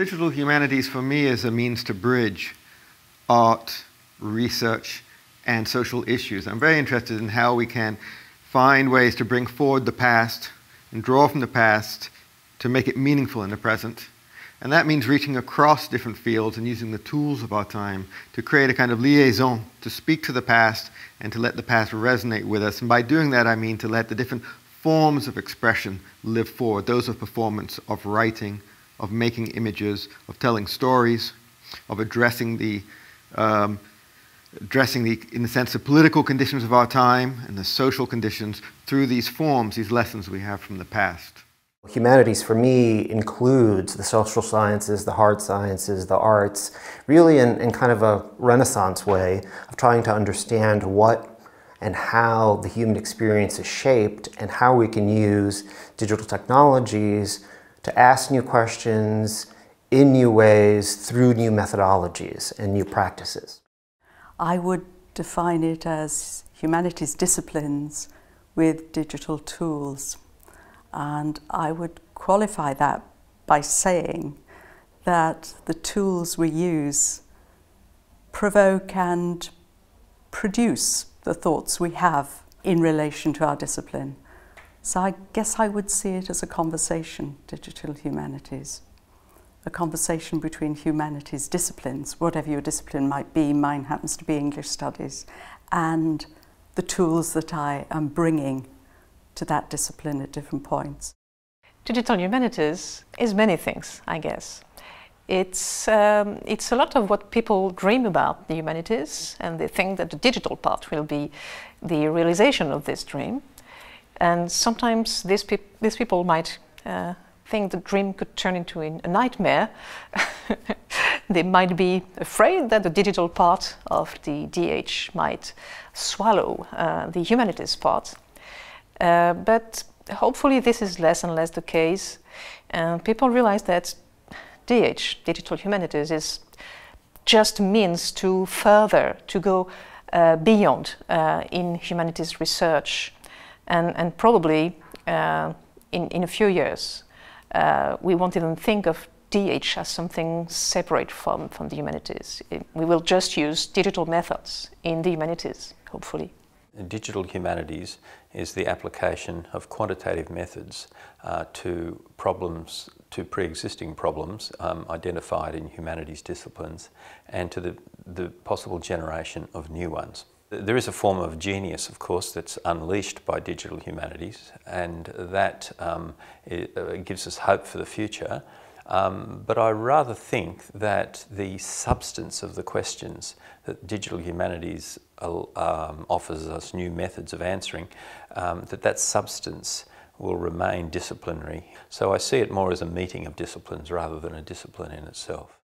Digital humanities for me is a means to bridge art, research, and social issues. I'm very interested in how we can find ways to bring forward the past and draw from the past to make it meaningful in the present. And that means reaching across different fields and using the tools of our time to create a kind of liaison, to speak to the past and to let the past resonate with us. And by doing that, I mean to let the different forms of expression live forward those of performance, of writing, of making images, of telling stories, of addressing the um, addressing the, in the sense, the political conditions of our time and the social conditions through these forms, these lessons we have from the past. Humanities for me includes the social sciences, the hard sciences, the arts, really in, in kind of a renaissance way of trying to understand what and how the human experience is shaped and how we can use digital technologies to ask new questions in new ways through new methodologies and new practices. I would define it as humanities disciplines with digital tools. And I would qualify that by saying that the tools we use provoke and produce the thoughts we have in relation to our discipline. So I guess I would see it as a conversation, digital humanities a conversation between humanities disciplines, whatever your discipline might be, mine happens to be English studies, and the tools that I am bringing to that discipline at different points. Digital humanities is many things, I guess. It's, um, it's a lot of what people dream about the humanities, and they think that the digital part will be the realization of this dream. And sometimes these, pe these people might uh, think the dream could turn into a nightmare. they might be afraid that the digital part of the DH might swallow uh, the humanities part. Uh, but hopefully this is less and less the case. And people realize that DH, digital humanities, is just means to further, to go uh, beyond uh, in humanities research. And, and probably uh, in, in a few years, uh, we won't even think of DH as something separate from, from the humanities. It, we will just use digital methods in the humanities, hopefully. Digital humanities is the application of quantitative methods uh, to problems, to pre-existing problems um, identified in humanities disciplines and to the, the possible generation of new ones. There is a form of genius, of course, that's unleashed by digital humanities, and that um, it, uh, gives us hope for the future. Um, but I rather think that the substance of the questions that digital humanities um, offers us new methods of answering, um, that that substance will remain disciplinary. So I see it more as a meeting of disciplines rather than a discipline in itself.